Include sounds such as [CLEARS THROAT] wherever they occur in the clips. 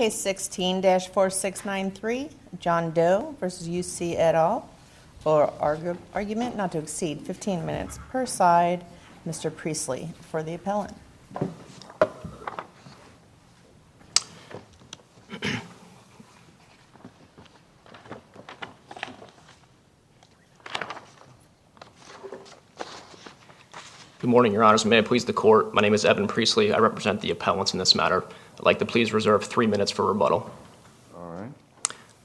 Case 16-4693, John Doe versus UC et al. For argu- argument not to exceed 15 minutes per side. Mr. Priestle for the appellant. Good morning, Your Honors. May it please the Court, my name is Evan Priestle. I represent the appellants in this matter. I'd like to please reserve three minutes for rebuttal. All right.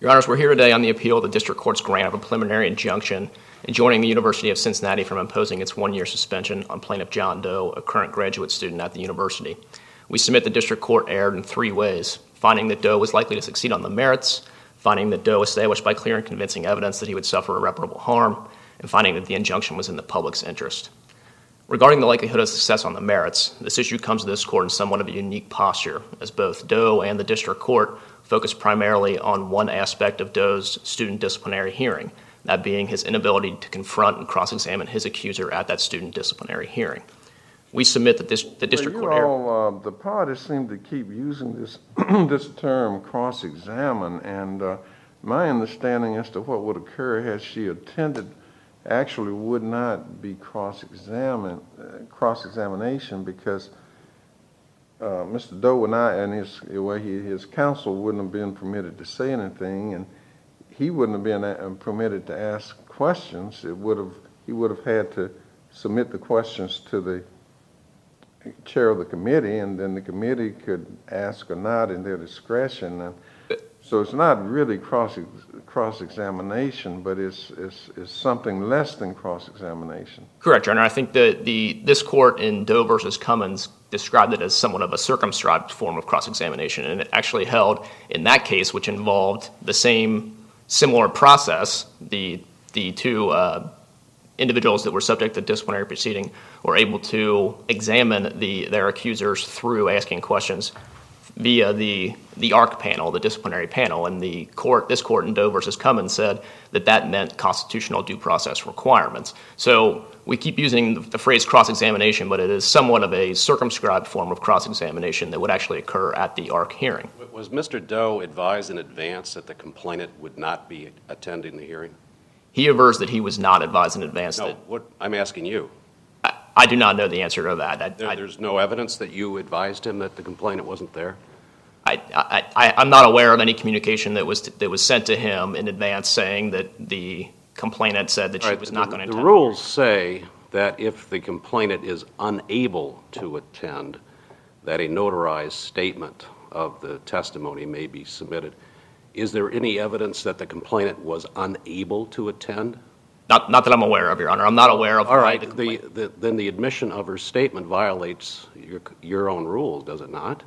Your Honors, we're here today on the appeal of the District Court's grant of a preliminary injunction enjoining the University of Cincinnati from imposing its one-year suspension on plaintiff John Doe, a current graduate student at the university. We submit the District Court erred in three ways, finding that Doe was likely to succeed on the merits, finding that Doe established by clear and convincing evidence that he would suffer irreparable harm, and finding that the injunction was in the public's interest. Regarding the likelihood of success on the merits, this issue comes to this court in somewhat of a unique posture, as both Doe and the district court focus primarily on one aspect of Doe's student disciplinary hearing, that being his inability to confront and cross-examine his accuser at that student disciplinary hearing. We submit that this, the district Well, court all, uh, the parties seem to keep using this, [CLEARS THROAT] this term cross-examine, and uh, my understanding as to what would occur had she attended actually would not be cross-examined, uh, cross-examination because uh, Mr. Doe and I and his, well, he, his counsel wouldn't have been permitted to say anything, and he wouldn't have been uh, permitted to ask questions. It would have, he would have had to submit the questions to the chair of the committee, and then the committee could ask or not in their discretion. So it's not really cross, cross-examination, but it's something less than cross-examination. Correct, Your Honor. I think this court in Doe versus Cummins described it as somewhat of a circumscribed form of cross-examination, and it actually held in that case, which involved the same similar process, the, the two uh, individuals that were subject to disciplinary proceeding were able to examine the, their accusers through asking questions via the, the ARC panel, the disciplinary panel, and the court, this court in Doe versus Cummins said that that meant constitutional due process requirements. So we keep using the, phrase cross-examination, but it is somewhat of a circumscribed form of cross-examination that would actually occur at the ARC hearing. Was Mr. Doe advised in advance that the complainant would not be attending the hearing? He avers that he was not advised in advance No, that, what, I'm asking you. I, do not know the answer to that. I, There, I- there's no evidence that you advised him that the complainant wasn't there? I, I, I, I'm not aware of any communication that was, that was sent to him in advance saying that the complainant said that she All right, was not the- going to attend. The rules say that if the complainant is unable to attend, that a notarized statement of the testimony may be submitted. Is there any evidence that the complainant was unable to attend? Not, not that I'm aware of, Your Honor. I'm not aware of. All why the the, then the admission of her statement violates your, your own rules, does it not?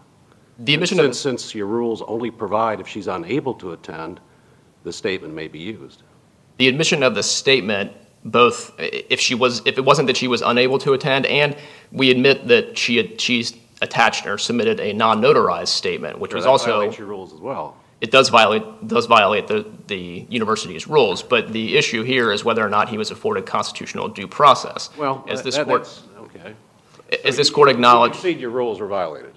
The admission of, Since, since your rules only provide if she's unable to attend, the statement may be used. the admission of the statement, both if she was, if it wasn't that she was unable to attend, and we admit that she had, she's attached or submitted a non-notarized statement, which was also. violates your rules as well. It does violate does violate the, the university's rules, but the issue here is whether or not he was afforded constitutional due process. Well, as this that- court okay. as this court acknowledged You your rules were violated.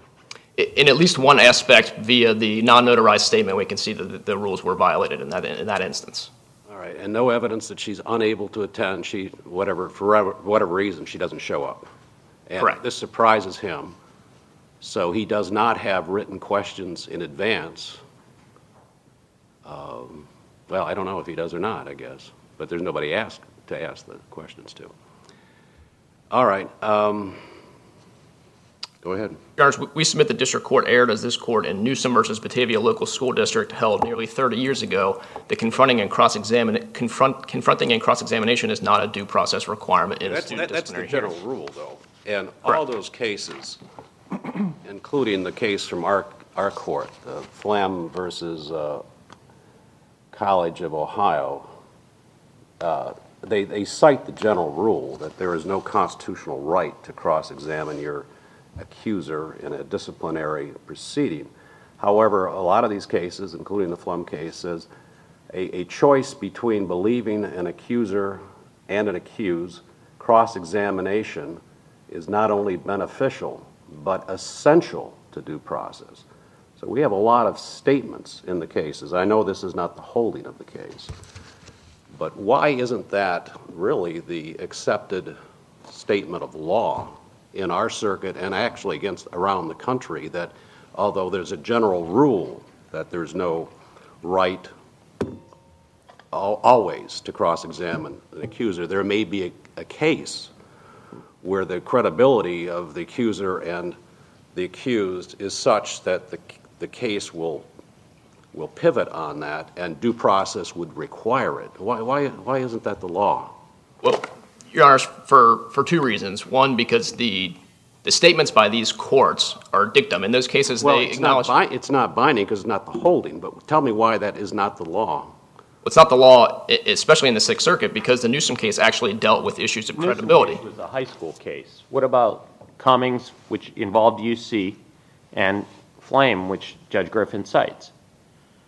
in at least one aspect via the non-notarized statement, we can see that the, the rules were violated in that in that instance. All right, and no evidence that she's unable to attend, she, whatever, for whatever- whatever reason, she doesn't show up. Correct. This surprises him, so he does not have written questions in advance. Um, Well, I don't know if he does or not, I guess, but there's nobody asked, to ask the questions to. All right, um, go ahead. Your Honors, we- submit the district court erred as this court in Newsome versus Batavia Local School District held nearly 30 years ago that confronting and cross-examine confront, confronting and cross-examination is not a due process requirement in a That's, student that- that's the general hearing. rule, though. And all those cases, including the case from our, our court, the Flaim versus uh, College of Ohio, uh, they, they cite the general rule that there is no constitutional right to cross-examine your accuser in a disciplinary proceeding. However, a lot of these cases, including the Flaim case, says a, a choice between believing an accuser and an accused, cross-examination is not only beneficial, but essential to due process. So we have a lot of statements in the cases. I know this is not the holding of the case. But why isn't that really the accepted statement of law in our circuit and actually against, around the country, that although there's a general rule that there's no right always to cross-examine an accuser, there may be a, a case where the credibility of the accuser and the accused is such that the, the case will, will pivot on that and due process would require it. Why, why, why isn't that the law? Well, Your Honors, for, for two reasons. One, because the, the statements by these courts are dictum. In those cases, Well, they it's not, acknowledge. bi- it's not binding because it's not the holding, but tell me why that is not the law. It's not the law, especially in the Sixth Circuit, because the Newsome case actually dealt with issues of Newsome credibility. case was a high school case. What about Cummins, which involved UC, and Flaim, which Judge Griffin cites?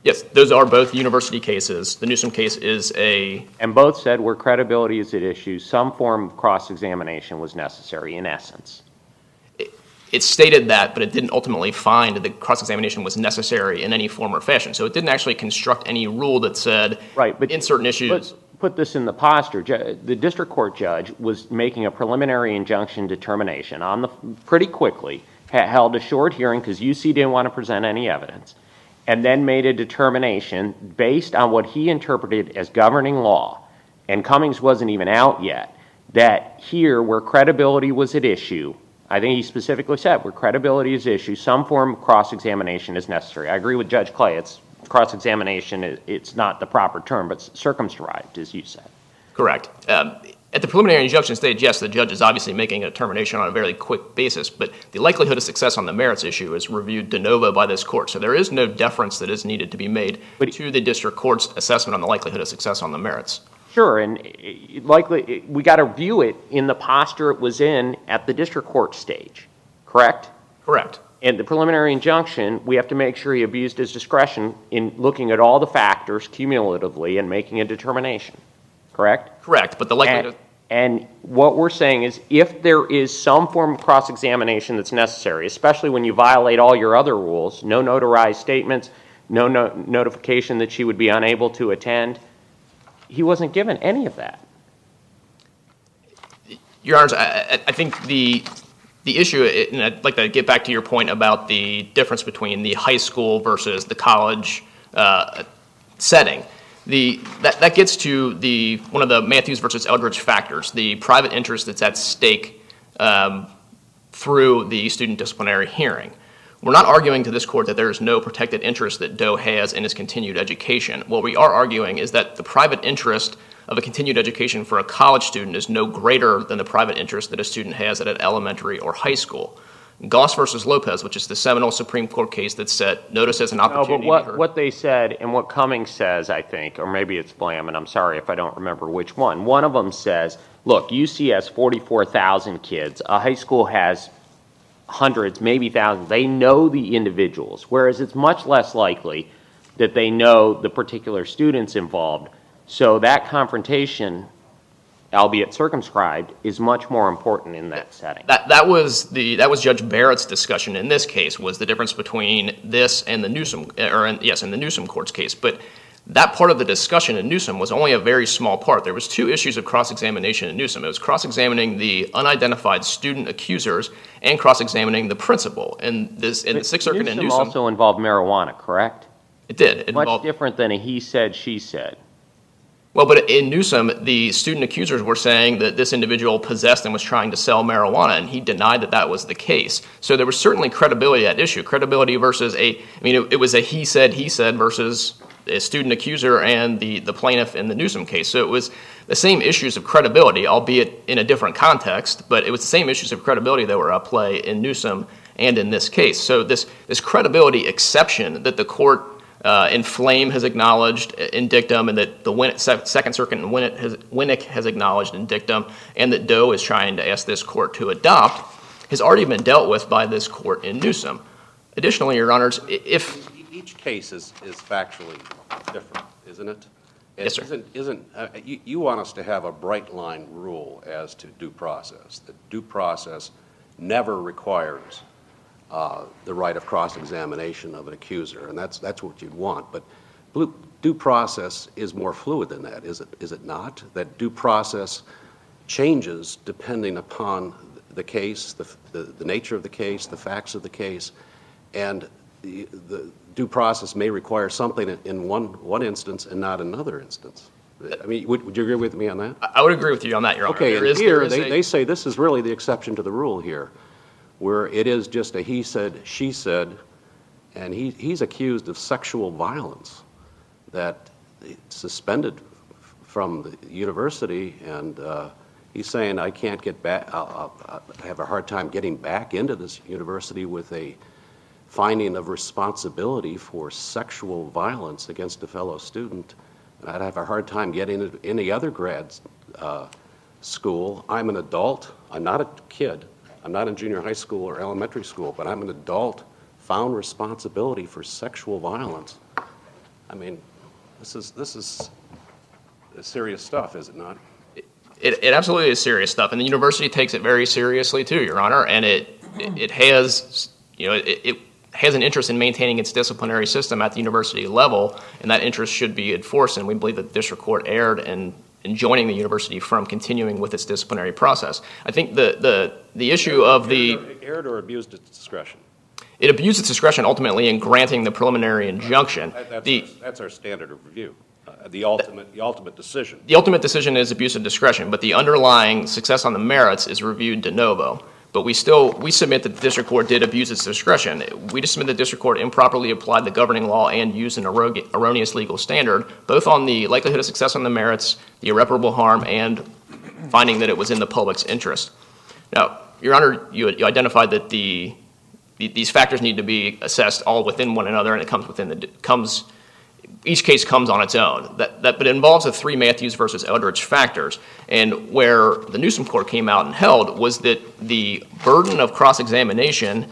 Yes, those are both university cases. The Newsome case is a, And both said where credibility is at issue, some form of cross-examination was necessary, in essence. it stated that, but it didn't ultimately find that cross-examination was necessary in any form or fashion. So it didn't actually construct any rule that said, Right, but. in certain issues. Put, put this in the posture. The district court judge was making a preliminary injunction determination on the, pretty quickly, held a short hearing because UC didn't want to present any evidence, and then made a determination based on what he interpreted as governing law, and Cummins wasn't even out yet, that here, where credibility was at issue, I think he specifically said, where credibility is at issue, some form of cross-examination is necessary. I agree with Judge Clay, it's, cross-examination, it's not the proper term, but circumscribed, as you said. Correct. Um, At the preliminary injunction stage, yes, the judge is obviously making a determination on a very quick basis, but the likelihood of success on the merits issue is reviewed de novo by this court. So there is no deference that is needed to be made But- to the district court's assessment on the likelihood of success on the merits. Sure, and likely, we got to view it in the posture it was in at the district court stage, correct? Correct. And the preliminary injunction, we have to make sure he abused his discretion in looking at all the factors cumulatively and making a determination, correct? Correct, but the likelihood And, what we're saying is if there is some form of cross-examination that's necessary, especially when you violate all your other rules, no notarized statements, no, no notification that she would be unable to attend, he wasn't given any of that. Your Honors, I, I- I think the, the issue, and I'd like to get back to your point about the difference between the high school versus the college uh, setting. The, that, that gets to the, one of the Mathews versus Eldridge factors, the private interest that's at stake um, through the student disciplinary hearing. We're not arguing to this court that there is no protected interest that Doe has in his continued education. What we are arguing is that the private interest of a continued education for a college student is no greater than the private interest that a student has at an elementary or high school. Goss versus Lopez, which is the seminal Supreme Court case that said notice as an No, opportunity. but what, what they said and what Cummins says, I think, or maybe it's Flaim, and I'm sorry if I don't remember which one. One of them says, look, UC has 44,000 kids. A high school has hundreds, maybe thousands. They know the individuals, whereas it's much less likely that they know the particular students involved. So that confrontation, albeit circumscribed, is much more important in that setting. That, that was the that was Judge Barrett's discussion in this case was the difference between this and the Newsome or in, yes in the Newsome court's case, but that part of the discussion in Newsome was only a very small part. There was two issues of cross-examination in Newsome. It was cross-examining the unidentified student accusers and cross-examining the principal. And this in the Sixth Circuit in Newsome Newsome, also involved marijuana, correct? it did. It Much involved- different than a he said, she said. Well, but in Newsome, the student accusers were saying that this individual possessed and was trying to sell marijuana, and he denied that that was the case. So there was certainly credibility at issue. Credibility versus a, I mean, it, it was a he said, he said versus a student accuser and the, the plaintiff in the Newsome case. So it was the same issues of credibility, albeit in a different context, but it was the same issues of credibility that were at play in Newsome and in this case. So this, this credibility exception that the court uh, in Flaim has acknowledged in dictum, and that the Win- Second Circuit and Winnick has, Winnick has acknowledged in dictum, and that Doe is trying to ask this court to adopt, has already been dealt with by this court in Newsome. Additionally, Your Honors, if Each case is, is factually different, isn't it? It Yes, sir. Isn't, isn't, uh, you, you want us to have a bright line rule as to due process, that due process never requires uh, Uh, the right of cross-examination of an accuser, and that's, that's what you'd want. But due process is more fluid than that, is it, is it not? That due process changes depending upon the case, the, the, the nature of the case, the facts of the case, and the, the due process may require something in- one, one instance and not another instance. I mean, would, would you agree with me on that? I would agree with you on that, Your Honor. Okay, There and is- here, they, a- they say this is really the exception to the rule here, where it is just a he said, she said, and he, he's accused of sexual violence that suspended from the university, and uh, he's saying, I can't get back, I have a hard time getting back into this university with a finding of responsibility for sexual violence against a fellow student. And I'd have a hard time getting into any other grad uh, school. I'm an adult. I'm not a kid. I'm not in junior high school or elementary school, but I'm an adult found responsibility for sexual violence. I mean, this is this is serious stuff, is it not? It, it absolutely is serious stuff, and the university takes it very seriously too, Your Honor. And it it has you know it, it has an interest in maintaining its disciplinary system at the university level, and that interest should be enforced. And we believe that the district court erred in in joining the university from continuing with its disciplinary process. I think the the the issue of the Erred or abused its discretion? it abused its discretion ultimately in granting the preliminary injunction. That's, our- standard of review, uh, the ultimate, the ultimate decision. the ultimate decision is abuse of discretion, but the underlying success on the merits is reviewed de novo. But we still, we submit that the district court did abuse its discretion. We just submit that the district court improperly applied the governing law and used an erroneous legal standard, both on the likelihood of success on the merits, the irreparable harm, and finding that it was in the public's interest. Now, Your Honor, you identified that the, the- these factors need to be assessed all within one another, and it comes within the, comes, each case comes on its own. That, that, but it involves the three Mathews versus Eldridge factors. And where the Newsome court came out and held was that the burden of cross-examination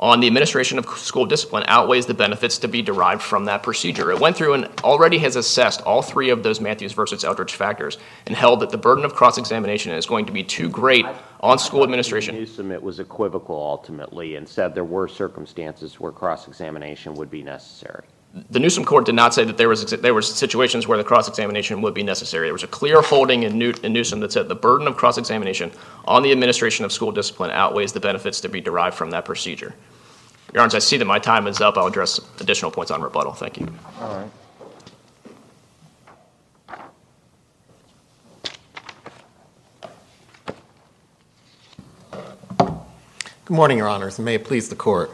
on the administration of school discipline outweighs the benefits to be derived from that procedure. It went through and already has assessed all three of those Mathews versus Eldridge factors and held that the burden of cross-examination is going to be too great on school administration. Newsome, it was equivocal ultimately and said there were circumstances where cross-examination would be necessary. The Newsome court did not say that there was there were situations where the cross-examination would be necessary. There was a clear holding in, New, in Newsome that said the burden of cross-examination on the administration of school discipline outweighs the benefits to be derived from that procedure. Your Honor, I see that my time is up. I'll address additional points on rebuttal. Thank you. All right. Good morning, Your Honors, and may it please the Court.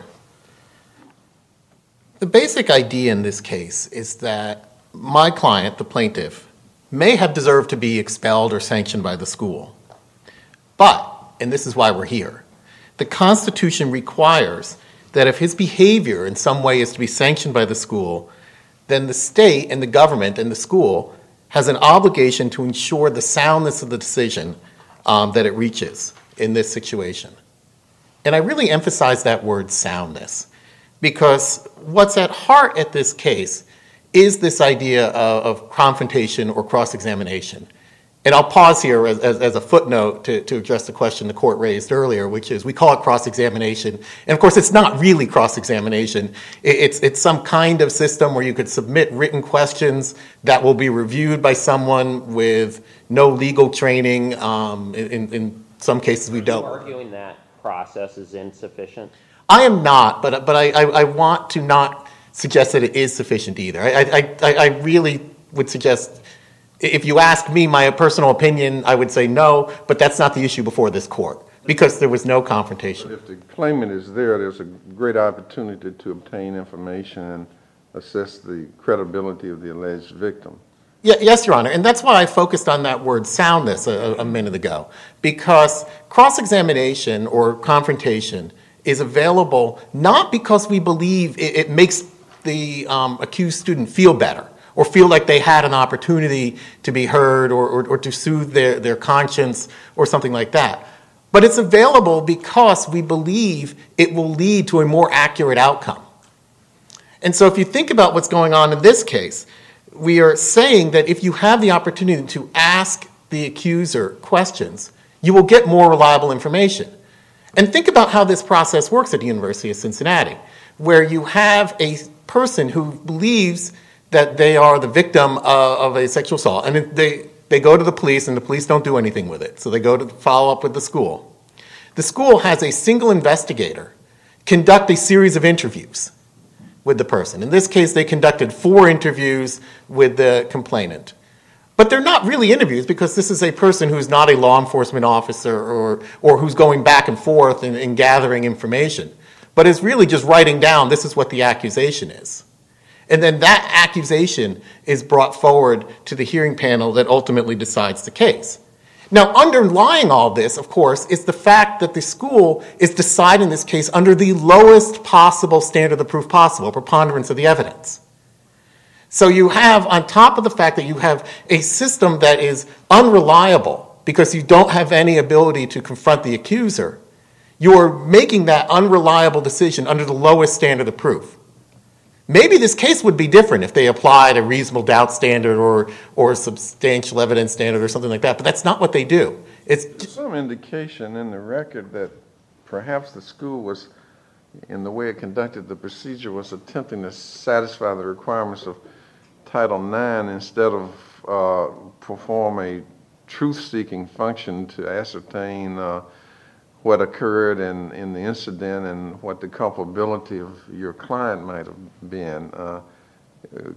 The basic idea in this case is that my client, the plaintiff, may have deserved to be expelled or sanctioned by the school. But, and this is why we're here, the Constitution requires that if his behavior in some way is to be sanctioned by the school, then the state and the government and the school has an obligation to ensure the soundness of the decision um, that it reaches in this situation. And I really emphasize that word soundness because what's at heart at this case is this idea of, confrontation or cross examination. And I'll pause here as, a footnote to, address the question the court raised earlier, which is we call it cross examination. And of course, it's not really cross examination, it's, it's some kind of system where you could submit written questions that will be reviewed by someone with no legal training. Um, in, some cases, we Are you don't. arguing that process is insufficient? I am not, but but I, I, I want to not suggest that it is sufficient either. I, I, I, really would suggest, if you ask me my personal opinion, I would say no, but that's not the issue before this court because there was no confrontation. If the claimant is there, there's a great opportunity to obtain information and assess the credibility of the alleged victim. Yeah, yes, Your Honor, and that's why I focused on that word soundness a, a minute ago, because cross examination or confrontation is available not because we believe it, it makes the um, accused student feel better or feel like they had an opportunity to be heard or, or, or to soothe their, their conscience or something like that. But it's available because we believe it will lead to a more accurate outcome. And so if you think about what's going on in this case, we are saying that if you have the opportunity to ask the accuser questions, you will get more reliable information. And think about how this process works at the University of Cincinnati, where you have a person who believes that they are the victim of, a sexual assault, and they, they go to the police, and the police don't do anything with it. So they go to follow up with the school. The school has a single investigator conduct a series of interviews with the person. In this case, they conducted four interviews with the complainant. But they're not really interviews because this is a person who's not a law enforcement officer or, or who's going back and forth and, and gathering information, but is really just writing down this is what the accusation is. And then that accusation is brought forward to the hearing panel that ultimately decides the case. Now, underlying all this, of course, is the fact that the school is deciding this case under the lowest possible standard of proof possible, preponderance of the evidence. So you have, on top of the fact that you have a system that is unreliable because you don't have any ability to confront the accuser, you're making that unreliable decision under the lowest standard of proof. Maybe this case would be different if they applied a reasonable doubt standard or, or a substantial evidence standard or something like that, but that's not what they do. It's There's some indication in the record that perhaps the school was, in the way it conducted the procedure, was attempting to satisfy the requirements of Title IX instead of uh, perform a truth-seeking function to ascertain uh, what occurred in, the incident and what the culpability of your client might have been. Uh,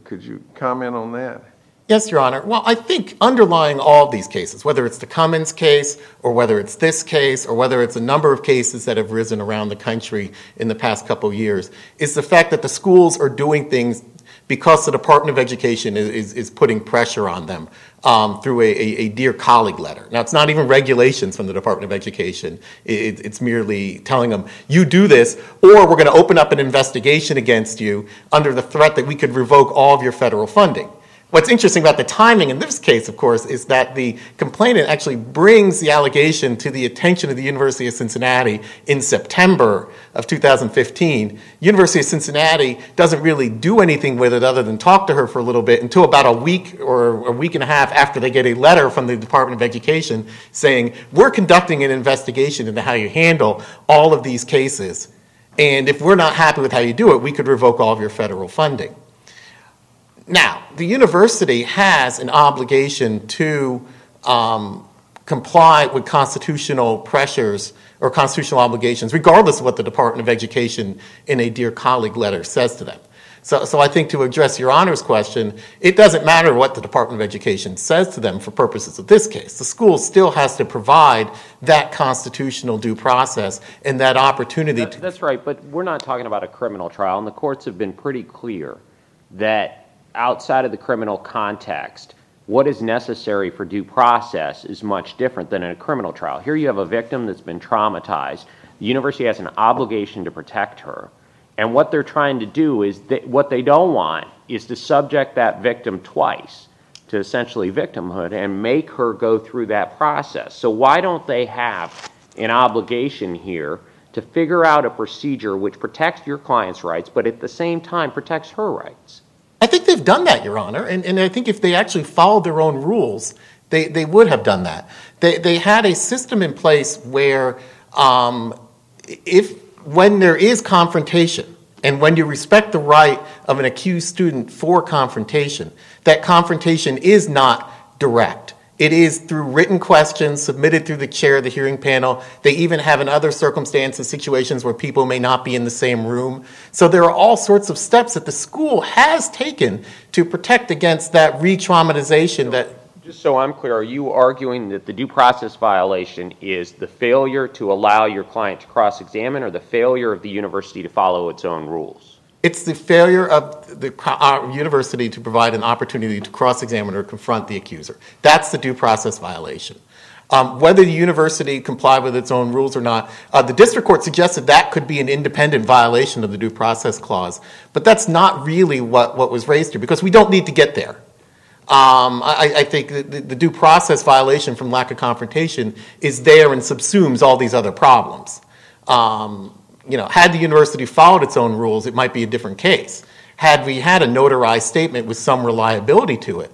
could you comment on that? Yes, Your Honor. Well, I think underlying all these cases, whether it's the Cummins case or whether it's this case or whether it's a number of cases that have risen around the country in the past couple of years, is the fact that the schools are doing things because the Department of Education is, is, is putting pressure on them um, through a, a, a, Dear Colleague letter. Now, it's not even regulations from the Department of Education, it, it's merely telling them, you do this, or we're going to open up an investigation against you under the threat that we could revoke all of your federal funding. What's interesting about the timing in this case, of course, is that the complainant actually brings the allegation to the attention of the University of Cincinnati in September of 2015. University of Cincinnati doesn't really do anything with it other than talk to her for a little bit until about a week or a week and a half after they get a letter from the Department of Education saying, we're conducting an investigation into how you handle all of these cases. And if we're not happy with how you do it, we could revoke all of your federal funding. Now, the university has an obligation to um, comply with constitutional pressures or constitutional obligations, regardless of what the Department of Education in a Dear Colleague letter says to them. So, so I think to address your Honor's question, it doesn't matter what the Department of Education says to them for purposes of this case. The school still has to provide that constitutional due process and that opportunity. That, that's right, but we're not talking about a criminal trial, and the courts have been pretty clear that outside of the criminal context, what is necessary for due process is much different than in a criminal trial. Here you have a victim that's been traumatized. The university has an obligation to protect her. And what they're trying to do is that what they don't want is to subject that victim twice to essentially victimhood and make her go through that process. So why don't they have an obligation here to figure out a procedure which protects your client's rights, but at the same time protects her rights? I think they've done that, Your Honor. And, and I think if they actually followed their own rules, they, they would have done that. They, they had a system in place where um, if when there is confrontation and when you respect the right of an accused student for confrontation, that confrontation is not direct. It is through written questions submitted through the chair of the hearing panel. They even have in other circumstances situations where people may not be in the same room. So there are all sorts of steps that the school has taken to protect against that re-traumatization that just so I'm clear, are you arguing that the due process violation is the failure to allow your client to cross-examine or the failure of the university to follow its own rules? It's the failure of the uh, university to provide an opportunity to cross-examine or confront the accuser. That's the due process violation. Um, whether the university complied with its own rules or not, uh, the district court suggested that could be an independent violation of the due process clause. But that's not really what, was raised here because we don't need to get there. Um, I, think the, the, due process violation from lack of confrontation is there and subsumes all these other problems. You know, had the university followed its own rules, it might be a different case. Had we had a notarized statement with some reliability to it,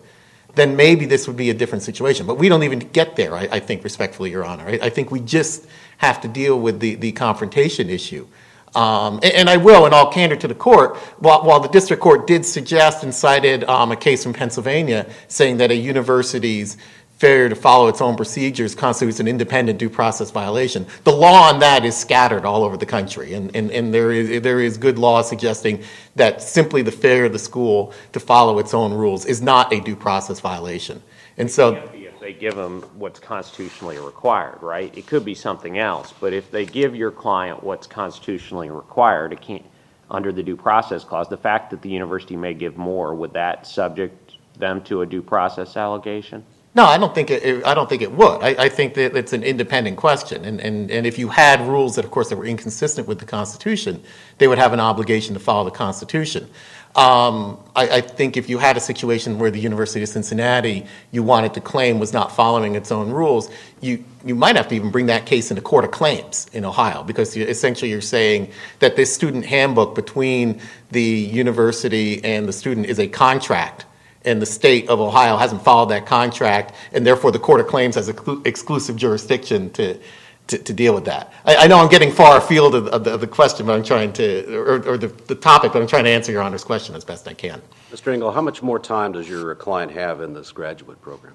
then maybe this would be a different situation. But we don't even get there, I, I think, respectfully, Your Honor. I, I, think we just have to deal with the, the confrontation issue. Um, and, and I will, in all candor to the court, while, while the district court did suggest and cited um, a case from Pennsylvania saying that a university's failure to follow its own procedures constitutes an independent due process violation. The law on that is scattered all over the country, and, there, is, there is good law suggesting that simply the failure of the school to follow its own rules is not a due process violation. And so, If they give them what's constitutionally required, right? It could be something else, but if they give your client what's constitutionally required, it can't, under the due process clause, the fact that the university may give more, would that subject them to a due process allegation? No, I don't think it, I don't think it would. I, think that it's an independent question, and, if you had rules that, of course, that were inconsistent with the Constitution, they would have an obligation to follow the Constitution. Um, I, think if you had a situation where the University of Cincinnati you wanted to claim was not following its own rules, you, might have to even bring that case into court of claims in Ohio, because essentially you're saying that this student handbook between the university and the student is a contract and the state of Ohio hasn't followed that contract, and therefore the Court of Claims has exclu- exclusive jurisdiction to, to, to deal with that. I, I know I'm getting far afield of, the, question, but I'm trying to, or, or the, the topic, but I'm trying to answer Your Honor's question as best I can. Mr. Engel, how much more time does your client have in this graduate program?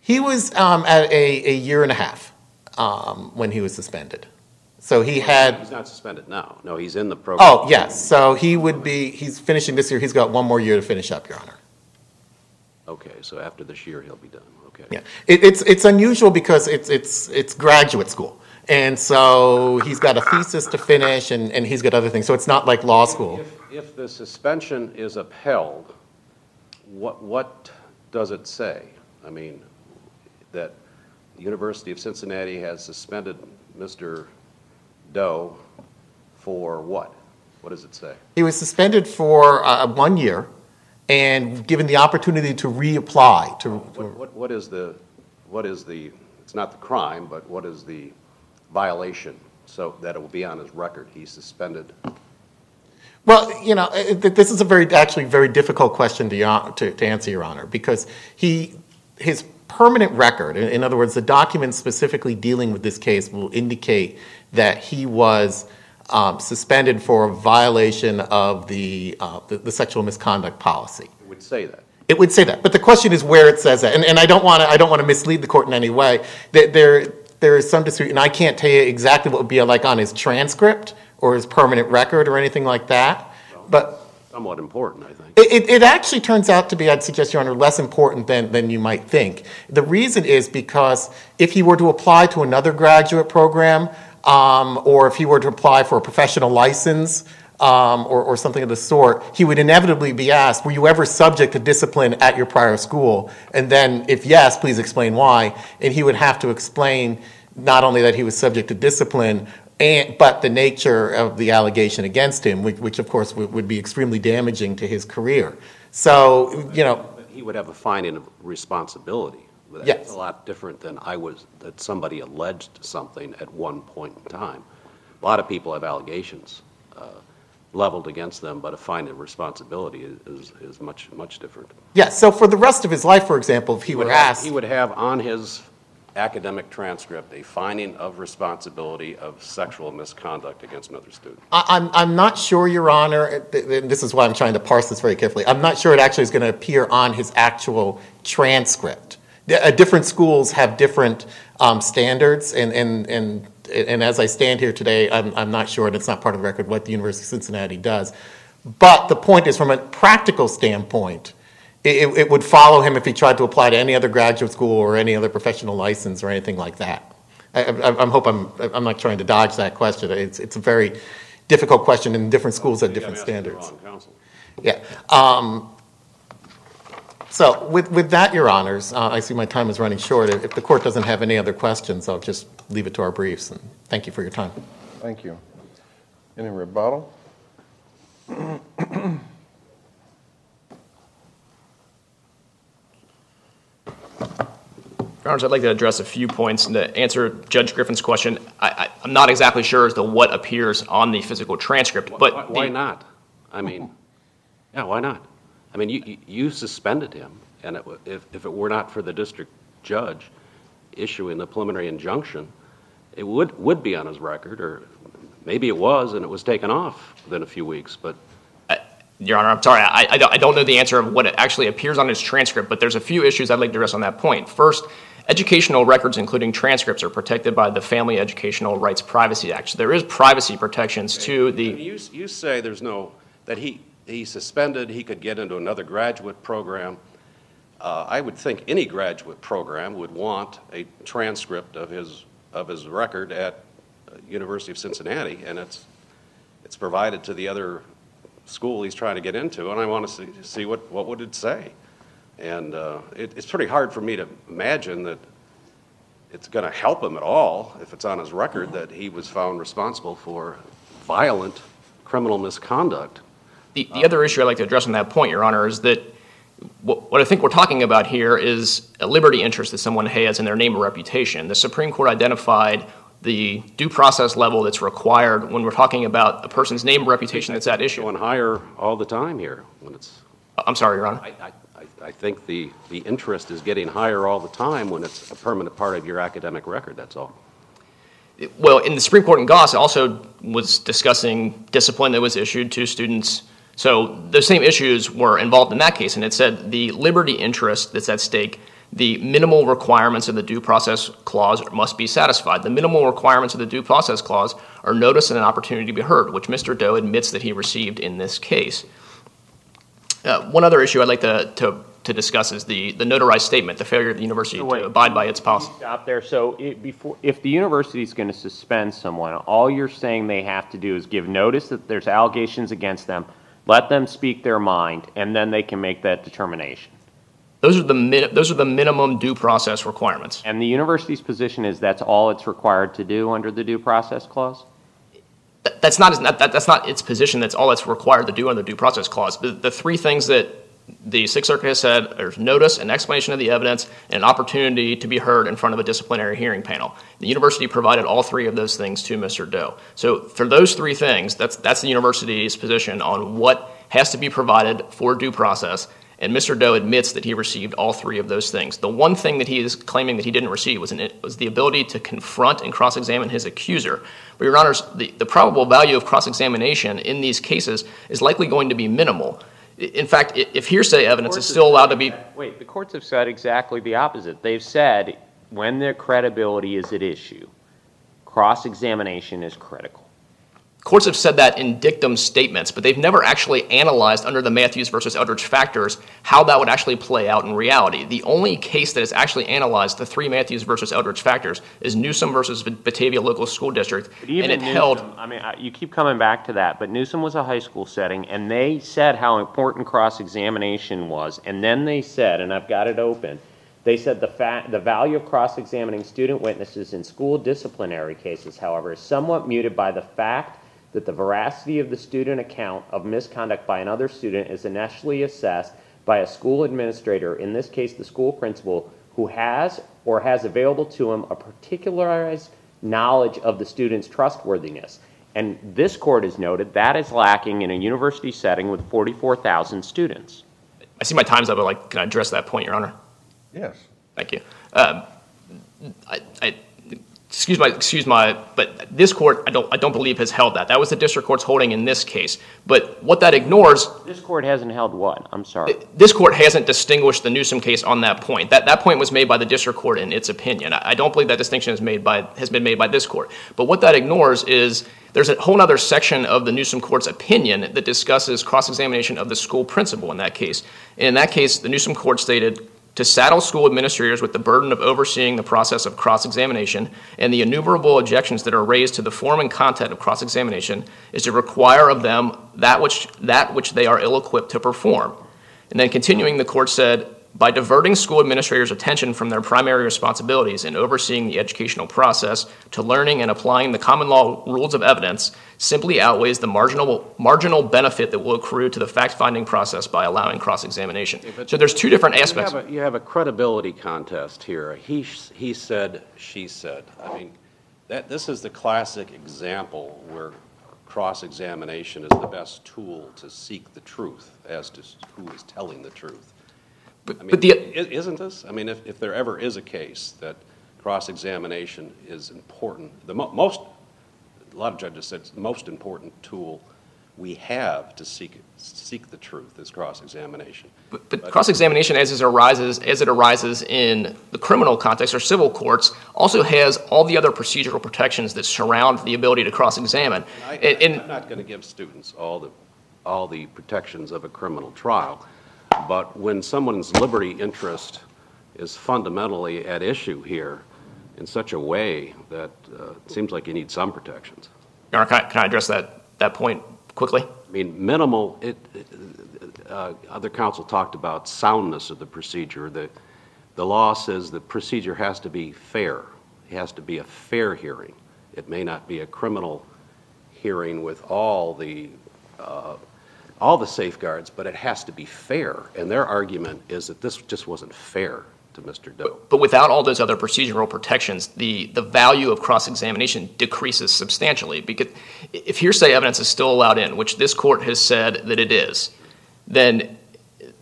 He was um, at a, a year and a half um, when he was suspended. So he had, He's not suspended now. No, he's in the program. oh, yes, so he would be, he's finishing this year, he's got one more year to finish up, Your Honor. Okay, so after this year, he'll be done. Okay. Yeah, it, it's it's unusual because it's it's it's graduate school, and so he's got a thesis to finish, and, and he's got other things. So it's not like law school. If, if the suspension is upheld, what, what does it say? I mean, that the University of Cincinnati has suspended Mr. Doe for what? What does it say? He was suspended for uh, one year, and given the opportunity to reapply to. What, what, what is the, what is the, it's not the crime, but what is the violation so that it will be on his record? He's suspended. Well, you know, uh, this is a very, actually, very difficult question to, to, to answer, Your Honor, because he, his permanent record, in, other words, the documents specifically dealing with this case will indicate that he was suspended for a violation of the, uh, the, sexual misconduct policy. It would say that. It would say that, but the question is where it says that, and, and I don't want to. I don't want to mislead the court in any way. That there, there is some dispute, and I can't tell you exactly what would be like on his transcript or his permanent record or anything like that. But Somewhat important, I think. it, it, it actually turns out to be, I'd suggest, Your Honor, less important than, than you might think. The reason is because if he were to apply to another graduate program, um, or if he were to apply for a professional license, um, or, or something of the sort, he would inevitably be asked, Were you ever subject to discipline at your prior school? And then, if yes, please explain why. And he would have to explain not only that he was subject to discipline, and, but the nature of the allegation against him, which, which of course would, would be extremely damaging to his career. So, you know, he would have a finding of responsibility. That's Yes. a lot different than I was, that somebody alleged something at one point in time. A lot of people have allegations uh, leveled against them, but a finding of responsibility is- is, much, much different. yeah, so for the rest of his life, for example, if he He would have- He would have on his academic transcript a finding of responsibility of sexual misconduct against another student. I- I'm, I'm not sure, Your Honor, and this is why I'm trying to parse this very carefully. I'm not sure it actually is going to appear on his actual transcript. Uh, Different schools have different um, standards, and, and, and, and as I stand here today, I'm, I'm not sure, and it's not part of the record, what the University of Cincinnati does. But the point is, from a practical standpoint, it, it- would follow him if he tried to apply to any other graduate school or any other professional license or anything like that. I, I, I'm hope I'm, I'm not trying to dodge that question. It's, it's a very difficult question, and different schools have different I'm asking the standards. Yeah. Um, so with, with that, Your Honors, uh, I see my time is running short. If if the court doesn't have any other questions, I'll just leave it to our briefs, and thank you for your time. Thank you. Any rebuttal? Your Honors, I'd like to address a few points. And to answer Judge Griffin's question, I, I, I'm not exactly sure as to what appears on the physical transcript, but Why- Why the- not? I mean, yeah, why not? I mean, you, you- you suspended him, and it if, if it were not for the district judge issuing the preliminary injunction, it would, would be on his record, or maybe it was and it was taken off within a few weeks, but Your Honor, I'm sorry, I, I don't- I don't know the answer of what it actually appears on his transcript, but there's a few issues I'd like to address on that point. First, educational records, including transcripts, are protected by the Family Educational Rights Privacy Act. So there is privacy protections to the, You, you say there's no, that he, he suspended, he could get into another graduate program. Uh, I would think any graduate program would want a transcript of his, of his record at uh, University of Cincinnati, and it's, it's provided to the other school he's trying to get into, and I want to see, see what, what would it say? And uh, it, it's pretty hard for me to imagine that it's going to help him at all if it's on his record that he was found responsible for violent criminal misconduct. The, the other issue I'd like to address on that point, Your Honor, is that what, what I think we're talking about here is a liberty interest that someone has in their name or reputation. The Supreme Court identified the due process level that's required when we're talking about a person's name or reputation that's at issue. Going higher all the time here when it's, uh, I'm sorry, Your Honor. I, I, I- I think the, the interest is getting higher all the time when it's a permanent part of your academic record, that's all. Well, in the Supreme Court in Goss, it also was discussing discipline that was issued to students. So those same issues were involved in that case, and it said the liberty interest that's at stake, the minimal requirements of the due process clause must be satisfied. The minimal requirements of the due process clause are notice and an opportunity to be heard, which Mr. Doe admits that he received in this case. Uh, one other issue I'd like to, to, to discuss is the, the notarized statement, the failure of the university So wait. to abide by its policy. Stop there. So it, before, if the university is going to suspend someone, all you're saying they have to do is give notice that there's allegations against them, let them speak their mind, and then they can make that determination. Those are the min, those are the minimum due process requirements. And the university's position is that's all it's required to do under the due process clause? That's not, that, that- that's not its position, that's all it's required to do under the due process clause. The, the three things that the Sixth Circuit has said, there's notice, an explanation of the evidence, and an opportunity to be heard in front of a disciplinary hearing panel. The university provided all three of those things to Mr. Doe. So for those three things, that's, that's the university's position on what has to be provided for due process, and Mr. Doe admits that he received all three of those things. The one thing that he is claiming that he didn't receive was, an, was the ability to confront and cross-examine his accuser. But, Your Honors, the, the probable value of cross-examination in these cases is likely going to be minimal. In fact, if hearsay evidence is still allowed to be, Wait, the courts have said exactly the opposite. They've said when their credibility is at issue, cross-examination is critical. Courts have said that in dictum statements, but they've never actually analyzed under the Mathews versus Eldridge factors how that would actually play out in reality. The only case that has actually analyzed the three Mathews versus Eldridge factors is Newsome versus Batavia Local School District, and it Newsome, held. I mean, you keep coming back to that, but Newsome was a high school setting, and they said how important cross-examination was, and then they said, and I've got it open, they said the fact, the value of cross-examining student witnesses in school disciplinary cases, however, is somewhat muted by the fact that the veracity of the student account of misconduct by another student is initially assessed by a school administrator, in this case, the school principal, who has or has available to him a particularized knowledge of the student's trustworthiness. And this court has noted that is lacking in a university setting with 44,000 students. I see my time's up, but like, can I address that point, Your Honor? Yes. Thank you. Um, I, I, excuse my, excuse my, but this court, I don't, I don't believe has held that. That was the district court's holding in this case. But what that ignores This court hasn't held what? I'm sorry. this court hasn't distinguished the Newsome case on that point. That, that point was made by the district court in its opinion. I, don't believe that distinction is made by, has been made by this court. But what that ignores is there's a whole other section of the Newsome court's opinion that discusses cross-examination of the school principal in that case. In that case, the Newsome court stated, to saddle school administrators with the burden of overseeing the process of cross-examination and the innumerable objections that are raised to the form and content of cross-examination is to require of them that which, that which they are ill-equipped to perform. And then continuing, the court said, by diverting school administrators' attention from their primary responsibilities in overseeing the educational process to learning and applying the common law rules of evidence simply outweighs the marginal, marginal benefit that will accrue to the fact-finding process by allowing cross-examination. So there's two different You aspects. have a, you have a credibility contest here. He, he said, she said. I mean, that, this is the classic example where cross-examination is the best tool to seek the truth as to who is telling the truth. I But mean, but the, isn't this? I mean, if, if there ever is a case that cross-examination is important. The mo- most, a lot of judges said it's the most important tool we have to seek, seek the truth is cross-examination. But, but cross-examination, as it arises, as it arises in the criminal context or civil courts, also has all the other procedural protections that surround the ability to cross-examine. I- And- and- I'm not going to give students all the, all the protections of a criminal trial, but when someone's liberty interest is fundamentally at issue here in such a way that uh, it seems like you need some protections. Your Honor, can I, can I address that, that point quickly? I mean, minimal, it, uh, other counsel talked about soundness of the procedure. The, the law says the procedure has to be fair. It has to be a fair hearing. It may not be a criminal hearing with all the, uh, all the safeguards, but it has to be fair. And their argument is that this just wasn't fair to Mr. Doe. But without all those other procedural protections, the, the value of cross-examination decreases substantially. Because if hearsay evidence is still allowed in, which this court has said that it is, then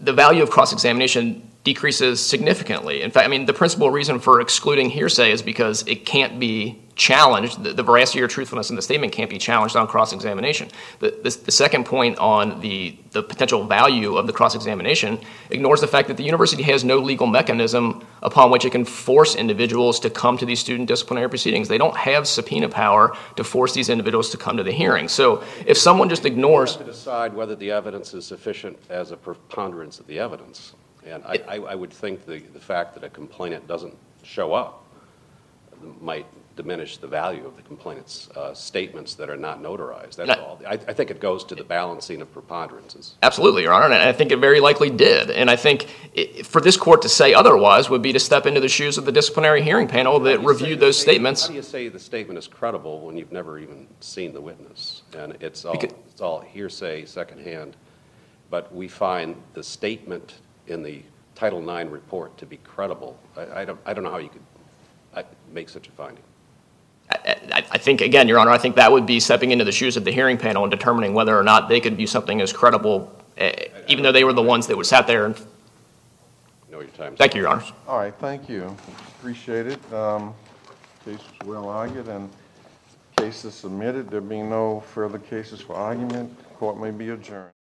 the value of cross-examination decreases significantly. In fact, I mean, the principal reason for excluding hearsay is because it can't be challenged. The, the veracity or truthfulness in the statement can't be challenged on cross-examination. The, the, the second point on the, the potential value of the cross-examination ignores the fact that the university has no legal mechanism upon which it can force individuals to come to these student disciplinary proceedings. They don't have subpoena power to force these individuals to come to the hearing. So if someone just ignores to decide whether the evidence is sufficient as a preponderance of the evidence. And I, I, I would think the, the fact that a complainant doesn't show up might diminish the value of the complainant's uh, statements that are not notarized. That's That- all. I, I think it goes to the balancing of preponderances. Absolutely, Your Honor, and I think it very likely did. And I think i for this court to say otherwise would be to step into the shoes of the disciplinary hearing panel that reviewed those statements. How do you say the statement is credible when you've never even seen the witness? And it's all, Because- it's all hearsay, secondhand. But we find the statement in the Title IX report to be credible. I, I don't, I don't know how you could uh, make such a finding. I, I- I think, again, Your Honor, I think that would be stepping into the shoes of the hearing panel and determining whether or not they could view something as credible, eh, even though they were the ones that would sat there. And know your time's thank you, Your Honor. All right, thank you. Appreciate it. Um, Case was well argued and case is submitted. There being no further cases for argument, court may be adjourned.